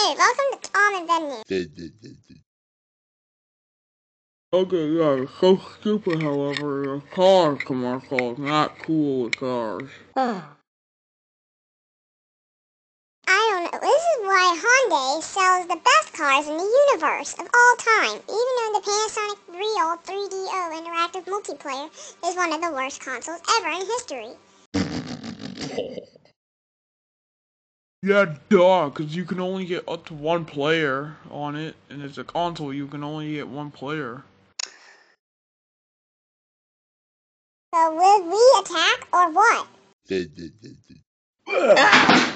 Hey, welcome to Tom and Ben Okay, yeah, it's so stupid, however, the car commercial is not cool with cars. I don't know. This is why Hyundai sells the best cars in the universe of all time, even though the Panasonic Real 3DO interactive multiplayer is one of the worst consoles ever in history. Yeah, duh, because you can only get up to one player on it, and it's a console, you can only get one player. So will we attack or what? Ah!